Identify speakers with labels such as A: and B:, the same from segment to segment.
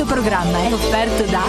A: Questo programma è offerto da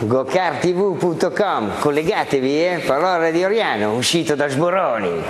B: gocartv.com collegatevi eh? parola di Oriano uscito da Sboroni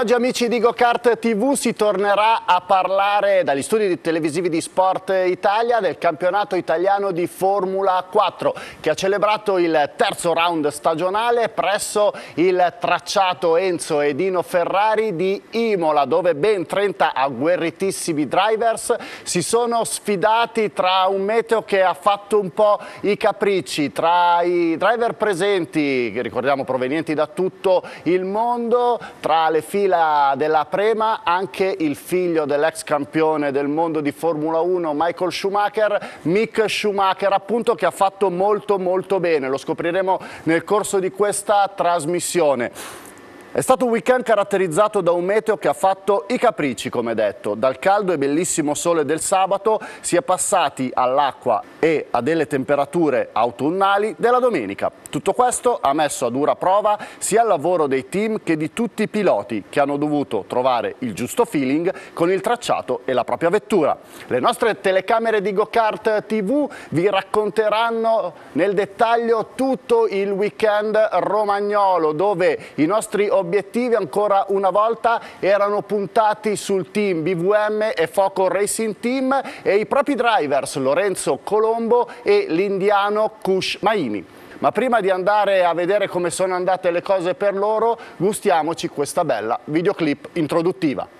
C: oggi amici di GoKart TV si tornerà a parlare dagli studi televisivi di Sport Italia del campionato italiano di Formula 4 che ha celebrato il terzo round stagionale presso il tracciato Enzo e Dino Ferrari di Imola dove ben 30 agguerritissimi drivers si sono sfidati tra un meteo che ha fatto un po' i capricci, tra i driver presenti, ricordiamo provenienti da tutto il mondo, tra le fila della Prema anche il figlio dell'ex campione del mondo di Formula 1 Michael Schumacher, Mick Schumacher appunto che ha fatto molto molto bene, lo scopriremo nel corso di questa trasmissione. È stato un weekend caratterizzato da un meteo che ha fatto i capricci, come detto. Dal caldo e bellissimo sole del sabato si è passati all'acqua e a delle temperature autunnali della domenica. Tutto questo ha messo a dura prova sia il lavoro dei team che di tutti i piloti che hanno dovuto trovare il giusto feeling con il tracciato e la propria vettura. Le nostre telecamere di GoKart TV vi racconteranno nel dettaglio tutto il weekend romagnolo dove i nostri obiettivi ancora una volta erano puntati sul team BVM e Foco Racing Team e i propri drivers Lorenzo Colombo e l'indiano Kush Maimi. Ma prima di andare a vedere come sono andate le cose per loro, gustiamoci questa bella videoclip introduttiva.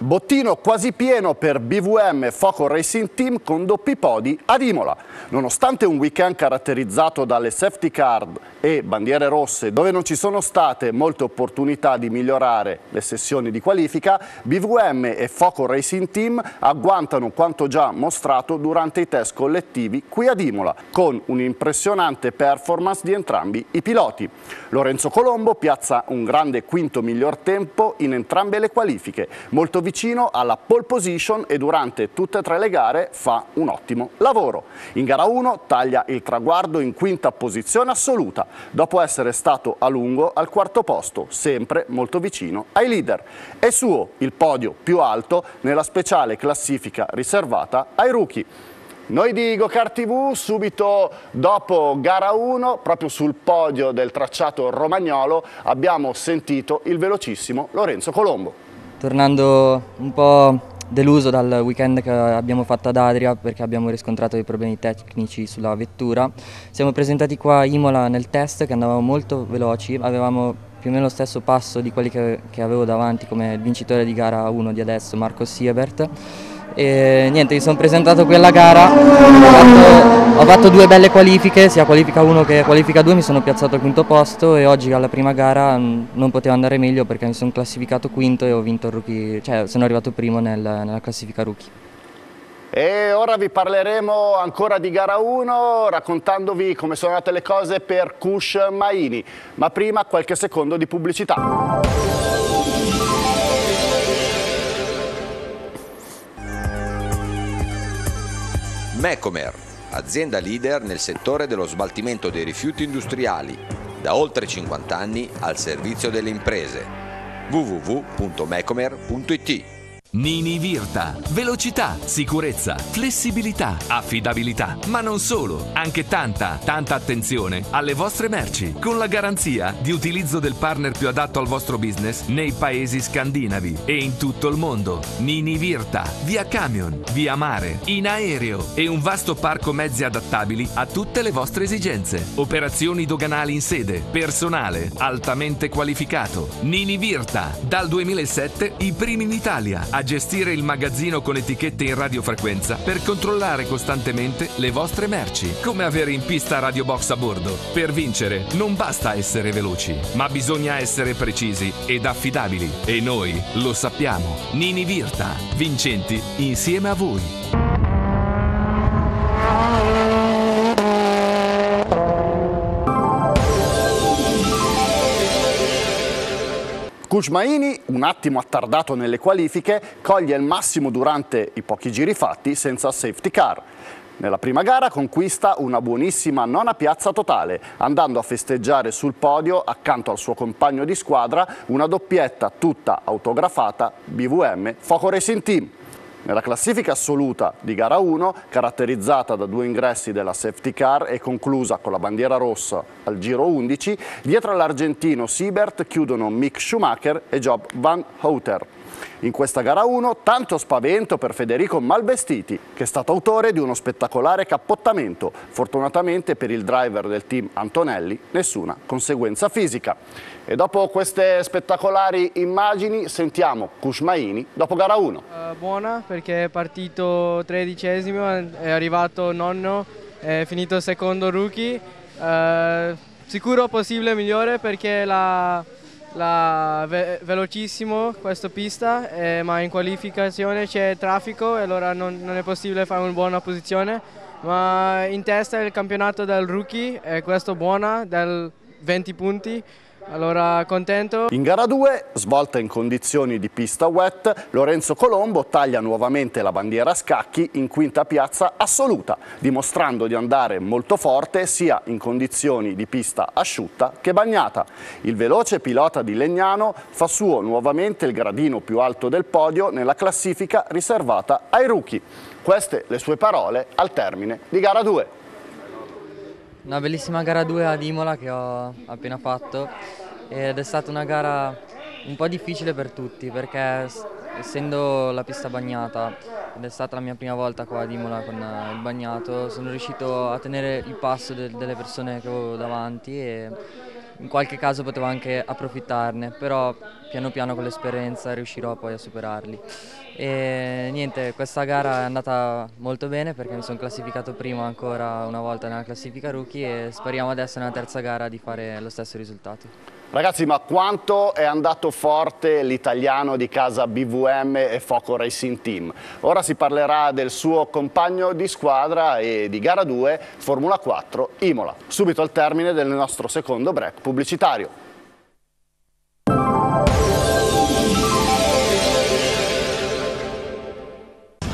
C: Bottino quasi pieno per BVM Foco Racing Team con doppi podi ad Imola. Nonostante un weekend caratterizzato dalle safety car e bandiere rosse dove non ci sono state molte opportunità di migliorare le sessioni di qualifica, BVM e Foco Racing Team agguantano quanto già mostrato durante i test collettivi qui ad Imola, con un'impressionante performance di entrambi i piloti. Lorenzo Colombo piazza un grande quinto miglior tempo in entrambe le qualifiche, molto vicino alla pole position e durante tutte e tre le gare fa un ottimo lavoro. In gara 1 taglia il traguardo in quinta posizione assoluta, dopo essere stato a lungo al quarto posto, sempre molto vicino ai leader. È suo il podio più alto nella speciale classifica riservata ai rookie. Noi di GoKart TV subito dopo gara 1, proprio sul podio del tracciato romagnolo, abbiamo sentito il velocissimo Lorenzo Colombo.
D: Tornando un po' deluso dal weekend che abbiamo fatto ad Adria perché abbiamo riscontrato dei problemi tecnici sulla vettura, siamo presentati qua a Imola nel test che andavamo molto veloci, avevamo più o meno lo stesso passo di quelli che, che avevo davanti come il vincitore di gara 1 di adesso, Marco Siebert e niente, mi sono presentato qui alla gara, ho fatto, ho fatto, due belle qualifiche, sia qualifica 1 che qualifica 2, mi sono piazzato al quinto posto e oggi alla prima gara mm, non poteva andare meglio perché mi sono classificato quinto e ho vinto il rookie, cioè sono arrivato primo nel, nella classifica rookie.
C: E ora vi parleremo ancora di gara 1 raccontandovi come sono andate le cose per Kush Maini, ma prima qualche secondo di pubblicità.
E: Mecomer, azienda leader nel settore dello smaltimento dei rifiuti industriali, da oltre 50 anni al servizio delle imprese. www.mecomer.it
F: Nini Virta. Velocità, sicurezza, flessibilità, affidabilità. Ma non solo, anche tanta, tanta attenzione alle vostre merci, con la garanzia di utilizzo del partner più adatto al vostro business nei paesi scandinavi e in tutto il mondo. Nini Virta, via camion, via mare, in aereo e un vasto parco mezzi adattabili a tutte le vostre esigenze. Operazioni doganali in sede, personale altamente qualificato. Nini Virta, dal 2007 i primi in Italia a gestire il magazzino con etichette in radiofrequenza per controllare costantemente le vostre merci, come avere in pista Radio Box a bordo. Per vincere non basta essere veloci, ma bisogna essere precisi ed affidabili. E noi lo sappiamo. Nini Virta, vincenti insieme a voi.
C: Kuzmaini, un attimo attardato nelle qualifiche, coglie il massimo durante i pochi giri fatti senza safety car. Nella prima gara conquista una buonissima nona piazza totale, andando a festeggiare sul podio accanto al suo compagno di squadra una doppietta tutta autografata BVM Foco Racing Team. Nella classifica assoluta di gara 1, caratterizzata da due ingressi della safety car e conclusa con la bandiera rossa al giro 11, dietro all'argentino Siebert chiudono Mick Schumacher e Job Van Houter. In questa gara 1 tanto spavento per Federico Malvestiti, che è stato autore di uno spettacolare cappottamento. Fortunatamente per il driver del team Antonelli nessuna conseguenza fisica. E dopo queste spettacolari immagini sentiamo Kushmaini dopo gara 1.
G: Uh, buona perché è partito tredicesimo, è arrivato nonno, è finito secondo rookie. Uh, sicuro possibile migliore perché la la ve velocissimo questa pista, eh, ma in qualificazione c'è traffico e allora non, non, è possibile fare una buona posizione. Ma in testa il campionato del rookie, è questo buona, del 20 punti. Allora contento.
C: In gara 2, svolta in condizioni di pista wet, Lorenzo Colombo taglia nuovamente la bandiera a scacchi in quinta piazza assoluta, dimostrando di andare molto forte sia in condizioni di pista asciutta che bagnata. Il veloce pilota di Legnano fa suo nuovamente il gradino più alto del podio nella classifica riservata ai rookie. Queste le sue parole al termine di gara 2.
D: Una bellissima gara 2 ad Imola che ho appena fatto ed è stata una gara un po' difficile per tutti perché essendo la pista bagnata ed è stata la mia prima volta qua ad Imola con il bagnato sono riuscito a tenere il passo de delle persone che avevo davanti e in qualche caso potevo anche approfittarne però piano piano con l'esperienza riuscirò poi a superarli. E niente, questa gara è andata molto bene perché mi sono classificato prima ancora una volta nella classifica rookie e speriamo adesso nella terza gara di fare lo stesso risultato.
C: Ragazzi, ma quanto è andato forte l'italiano di casa BVM e Foco Racing Team? Ora si parlerà del suo compagno di squadra e di gara 2 Formula 4 Imola, subito al termine del nostro secondo break pubblicitario.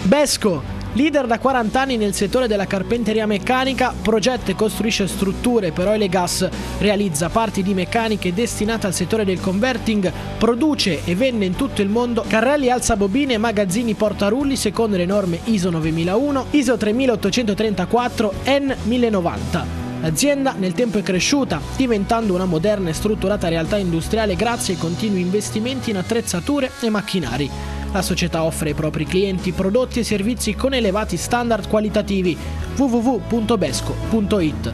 H: Besco, leader da 40 anni nel settore della carpenteria meccanica, progetta e costruisce strutture per oil e gas, realizza parti di meccaniche destinate al settore del converting, produce e vende in tutto il mondo carrelli alzabobine e magazzini portarulli secondo le norme ISO 9001, ISO 3834, N1090. L'azienda nel tempo è cresciuta, diventando una moderna e strutturata realtà industriale grazie ai continui investimenti in attrezzature e macchinari. La società offre ai propri clienti prodotti e servizi con elevati standard qualitativi. www.besco.it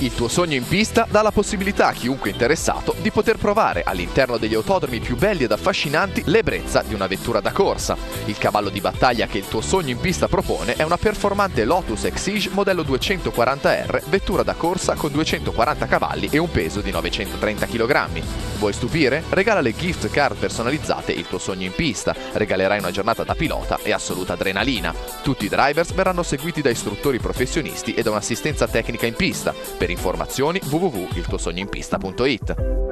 I: il tuo sogno in pista dà la possibilità a chiunque interessato di poter provare all'interno degli autodromi più belli ed affascinanti l'ebbrezza di una vettura da corsa. Il cavallo di battaglia che il tuo sogno in pista propone è una performante Lotus Exige modello 240R, vettura da corsa con 240 cavalli e un peso di 930 kg. Vuoi stupire? Regala le gift card personalizzate il tuo sogno in pista, regalerai una giornata da pilota e assoluta adrenalina. Tutti i drivers verranno seguiti da istruttori professionisti e da un'assistenza tecnica in pista. Per informazioni www.iltuosognoinpista.it.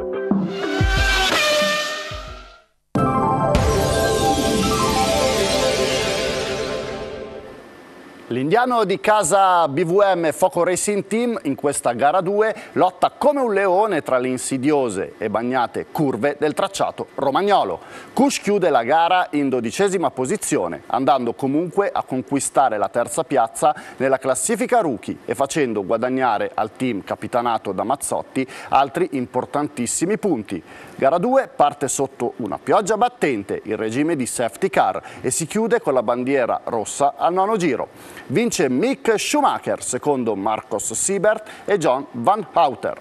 C: L'indiano di casa BVM Foco Racing Team in questa gara 2 lotta come un leone tra le insidiose e bagnate curve del tracciato romagnolo. Kush chiude la gara in dodicesima posizione, andando comunque a conquistare la terza piazza nella classifica rookie e facendo guadagnare al team capitanato da Mazzotti altri importantissimi punti. Gara 2 parte sotto una pioggia battente, il regime di safety car e si chiude con la bandiera rossa al nono giro. Vince Mick Schumacher, secondo Marcos Siebert e John Van Houter.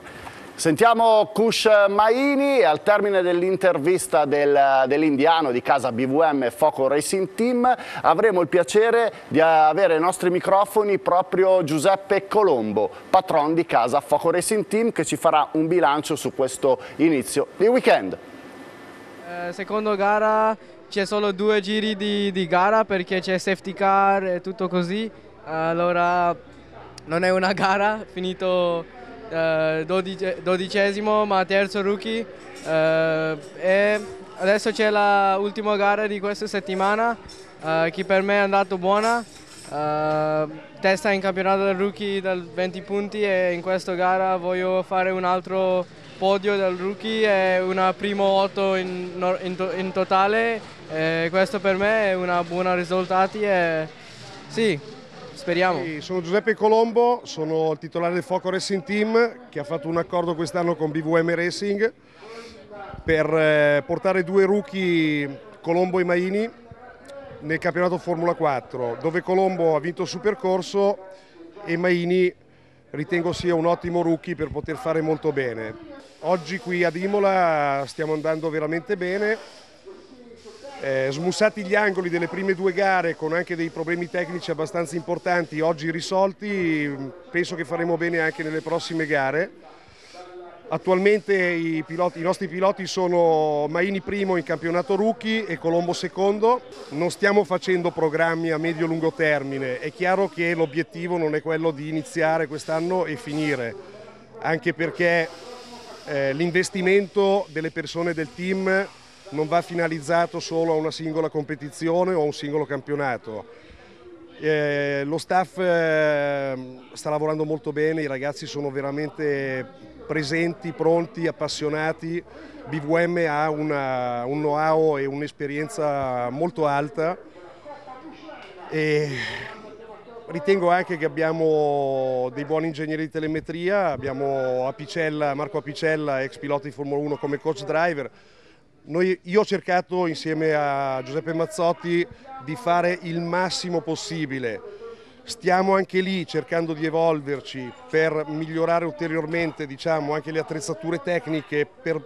C: Sentiamo Kush Maini al termine dell'intervista del, dell'indiano di casa BVM Foco Racing Team avremo il piacere di avere ai nostri microfoni proprio Giuseppe Colombo, patron di casa Foco Racing Team che ci farà un bilancio su questo inizio di weekend.
G: Eh, secondo gara c'è solo due giri di, di gara perché c'è safety car e tutto così, allora non è una gara, finito eh, dodice, dodicesimo ma terzo rookie. Eh, e adesso c'è l'ultima gara di questa settimana. Eh, che per me è andata buona, eh, testa in campionato del rookie da 20 punti e in questa gara voglio fare un altro podio del rookie e una primo 8 in, in, in totale. E questo per me è una buona risultati e sì, speriamo.
J: Sì, sono Giuseppe Colombo, sono il titolare del Foco Racing Team che ha fatto un accordo quest'anno con BVM Racing per eh, portare due rookie Colombo e Maini nel campionato Formula 4 dove Colombo ha vinto il supercorso e Maini ritengo sia un ottimo rookie per poter fare molto bene. Oggi qui ad Imola stiamo andando veramente bene, eh, smussati gli angoli delle prime due gare con anche dei problemi tecnici abbastanza importanti, oggi risolti, penso che faremo bene anche nelle prossime gare. Attualmente i, piloti, i, nostri piloti sono Maini primo in campionato rookie e Colombo secondo. Non stiamo facendo programmi a medio-lungo termine, è chiaro che l'obiettivo non è quello di iniziare quest'anno e finire, anche perché eh, l'investimento delle persone del team non va finalizzato solo a una singola competizione o a un singolo campionato. Eh, lo staff eh, sta lavorando molto bene, i ragazzi sono veramente presenti, pronti, appassionati. BVM ha una, un know-how e un'esperienza molto alta e Ritengo anche che abbiamo dei buoni ingegneri di telemetria, abbiamo Apicella, Marco Apicella, ex pilota di Formula 1 come coach driver. Noi, io ho cercato insieme a Giuseppe Mazzotti di fare il massimo possibile. Stiamo anche lì cercando di evolverci per migliorare ulteriormente diciamo, anche le attrezzature tecniche, per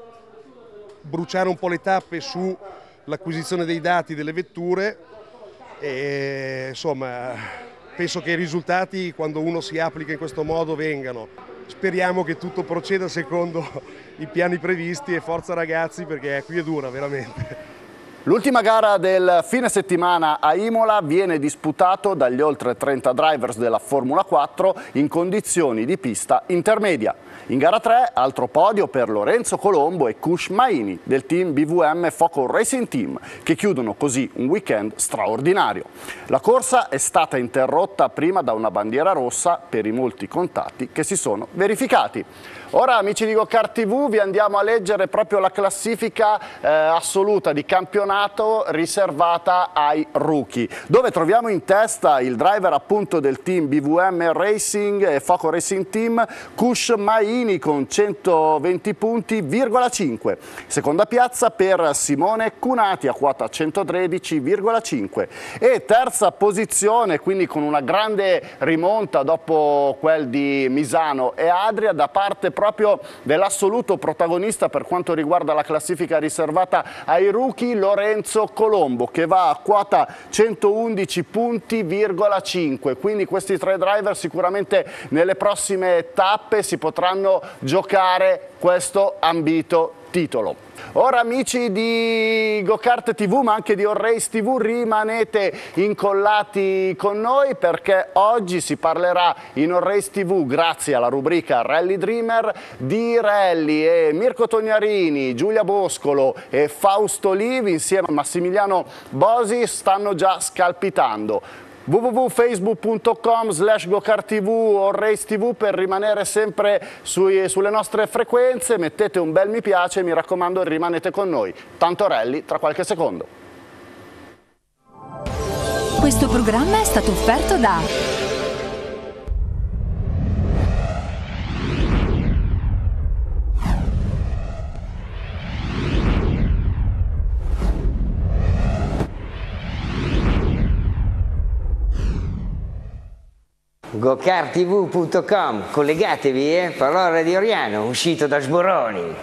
J: bruciare un po' le tappe sull'acquisizione dei dati delle vetture. E, insomma, penso che i risultati quando uno si applica in questo modo vengano. Speriamo che tutto proceda secondo i piani previsti e forza ragazzi perché qui è dura veramente.
C: L'ultima gara del fine settimana a Imola viene disputato dagli oltre 30 drivers della Formula 4 in condizioni di pista intermedia. In gara 3 altro podio per Lorenzo Colombo e Kush Maini del team BVM Focal Racing Team che chiudono così un weekend straordinario. La corsa è stata interrotta prima da una bandiera rossa per i molti contatti che si sono verificati. Ora amici di GoCar TV vi andiamo a leggere proprio la classifica eh, assoluta di campionato riservata ai rookie, dove troviamo in testa il driver appunto del team BVM Racing e Foco Racing Team, Kush Maini con 120 punti,5. Seconda piazza per Simone Cunati a quota 113,5 e terza posizione, quindi con una grande rimonta dopo quel di Misano e Adria da parte proprio dell'assoluto protagonista per quanto riguarda la classifica riservata ai rookie Lorenzo Colombo che va a quota 111 punti,5 quindi questi tre driver sicuramente nelle prossime tappe si potranno giocare questo ambito titolo. Ora amici di GoKart TV ma anche di Orrace TV rimanete incollati con noi perché oggi si parlerà in Orrace TV grazie alla rubrica Rally Dreamer di rally e Mirko Tognarini, Giulia Boscolo e Fausto Livi insieme a Massimiliano Bosi stanno già scalpitando www.facebook.com slash gocartv o race tv per rimanere sempre sui, sulle nostre frequenze, mettete un bel mi piace e mi raccomando rimanete con noi. Tanto rally tra qualche secondo.
A: Questo programma è stato offerto da
B: gocartv.com, collegatevi, eh? Parola di Oriano, uscito da Sboroni.